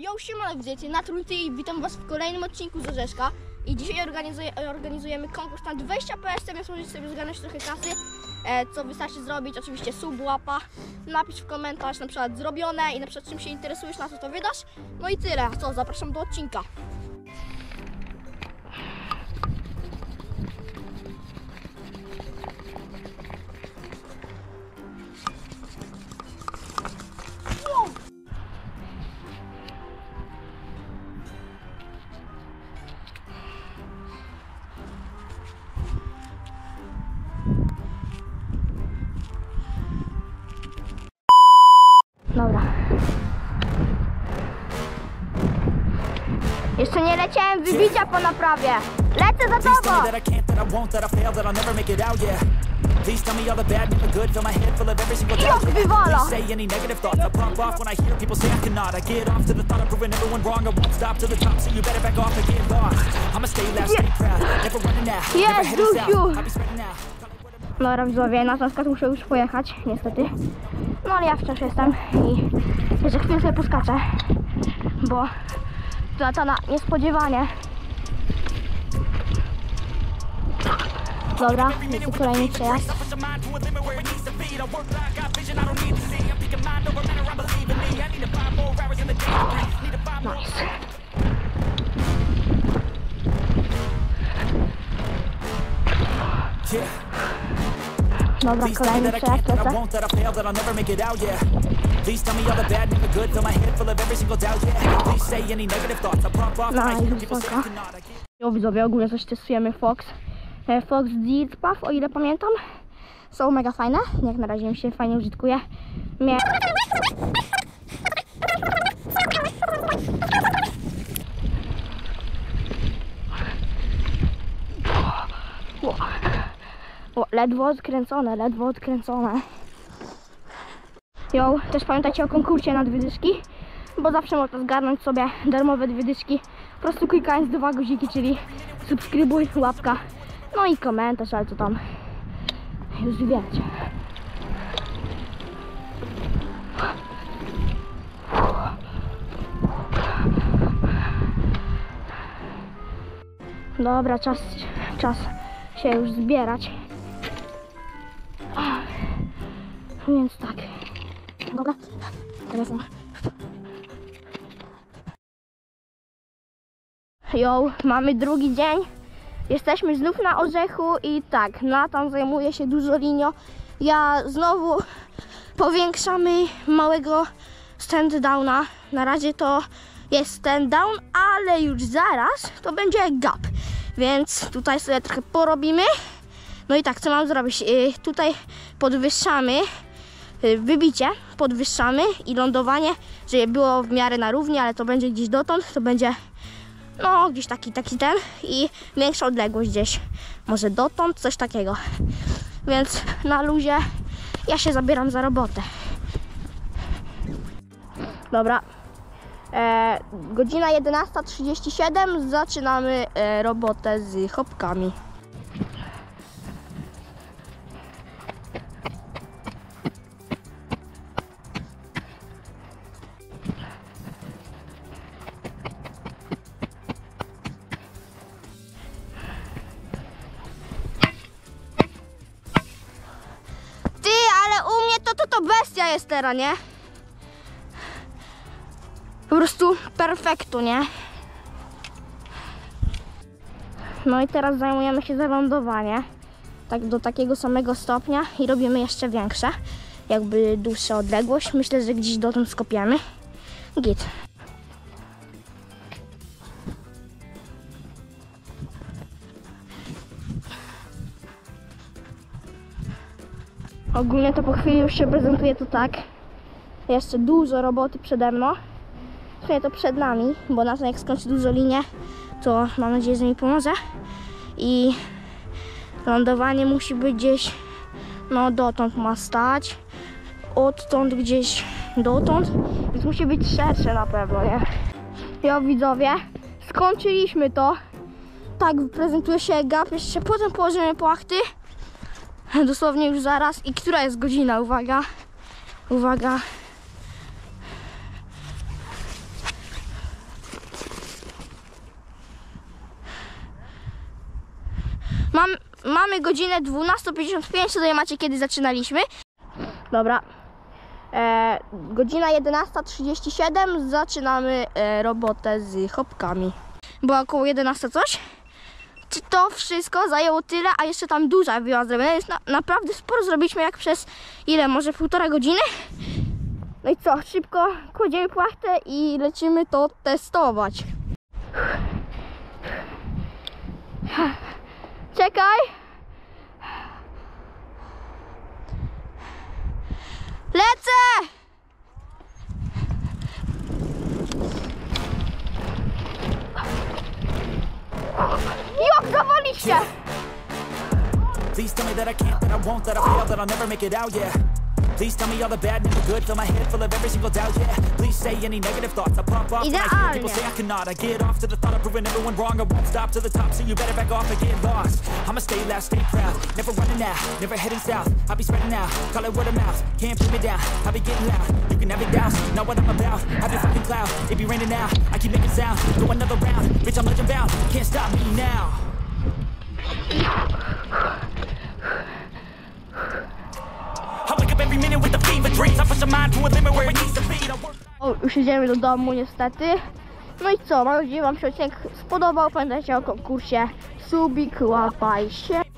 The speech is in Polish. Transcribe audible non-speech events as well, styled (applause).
Yo, siemano, widzicie, na Trójty i witam was w kolejnym odcinku z Orzeszka. I dzisiaj organizuje, organizujemy konkurs na 20 PS, więc możecie sobie zgarnąć trochę kasy. E, co wystarczy zrobić? Oczywiście sub, łapa, napisz w komentarz na przykład zrobione i na przykład czym się interesujesz, na co to wydasz. No i tyle, co, zapraszam do odcinka. Jeszcze nie leciałem wybicia po naprawie. Lecę za tobą! Please tell me all the bad, never good, fill my head full of every single doubt. Please say any negative thoughts, I pop off when I hear people say I cannot. I get off to the thought of proving everyone wrong, I won't stop to the top, so you better back off and get lost. I'ma stay loud, stay proud, never running out, never south. I'll be spreading out. Dobra widzowie, na ten muszę już pojechać, niestety. No ale ja wciąż jestem i za chwilę sobie poskaczę, bo to lata na niespodziewanie. Dobra, jest kolejny przejazd. Make it out, yeah. Please tell me all the bad, never good, fill my head full of every single doubt, yeah. Please say any negative thoughts, I off No, i people say Jo widzowie, ogólnie coś testujemy Fox. E, Fox Dirt Puff, o ile pamiętam. Są mega fajne, jak na razie mi się fajnie użytkuje. Mia o, ledwo odkręcone, ledwo odkręcone. Jo, też pamiętajcie o konkursie na dwie bo zawsze można zgarnąć sobie darmowe dwie dyszki, po prostu klikając dwa guziki, czyli subskrybuj, łapka, no i komentarz, ale co tam już wiecie. Dobra, czas, czas się już zbierać. Więc tak. Dobra, telefon. Jo, mamy drugi dzień. Jesteśmy znów na orzechu i tak, Natan zajmuje się dużo linio. Ja znowu powiększamy małego stand downa. Na razie to jest stand down, ale już zaraz to będzie gap. Więc tutaj sobie trochę porobimy. No i tak, co mam zrobić? Yy, tutaj podwyższamy y, wybicie, podwyższamy i lądowanie, żeby było w miarę na równi, ale to będzie gdzieś dotąd, to będzie no gdzieś taki, taki ten i większa odległość gdzieś, może dotąd, coś takiego. Więc na luzie ja się zabieram za robotę. Dobra. E, godzina 11.37, zaczynamy e, robotę z chopkami. Bestia jest teraz, nie? Po prostu perfektu, nie? No i teraz zajmujemy się za lądowanie. Tak do takiego samego stopnia i robimy jeszcze większe. Jakby dłuższa odległość. Myślę, że gdzieś dotąd skopiemy. Git. Ogólnie to po chwili już się prezentuje to tak. Jeszcze dużo roboty przede mną. Sumie to przed nami, bo na to jak skończy dużo linię, to mam nadzieję, że mi pomoże. I lądowanie musi być gdzieś, no dotąd ma stać. Odtąd gdzieś dotąd, więc musi być szersze na pewno, nie? Jo widzowie, skończyliśmy to. Tak prezentuje się gap, jeszcze potem położymy płachty. (laughs) Dosłownie już zaraz. I która jest godzina? Uwaga. Uwaga. Mam, mamy godzinę 12.55, tutaj macie kiedy zaczynaliśmy. Dobra. E, godzina 11.37 zaczynamy e, robotę z chopkami. Było około 11 coś? Czy To wszystko zajęło tyle, a jeszcze tam duża była zrobiona. Jest na, naprawdę sporo zrobiliśmy jak przez ile, może półtora godziny? No i co, szybko kładziemy płachtę i lecimy to testować. Czekaj. Lecę! Zawaliście! Please tell me that I can't, that I won't, that I fail, that I'll never make it out, yeah. Please tell me all the bad, never good, fill my head full of every single doubt, yeah. Please say any negative thoughts, I pop off I hear people say I cannot. I get off to the thought of proving everyone wrong, I won't stop to the top, so you better back off and get lost. I'ma stay loud, stay proud, never running out, never heading south. I'll be spreading out, call it word of mouth, can't put me down, I'll be getting loud. You can have it doubts, know what I'm about, I've been fucking cloud, it be raining now, I keep making sound, go another round, bitch I'm legend bound, can't stop me now. O, już idziemy do domu niestety. No i co, mam nadzieję wam się odcinek spodobał. Pamiętajcie o konkursie. Subik, łapaj się.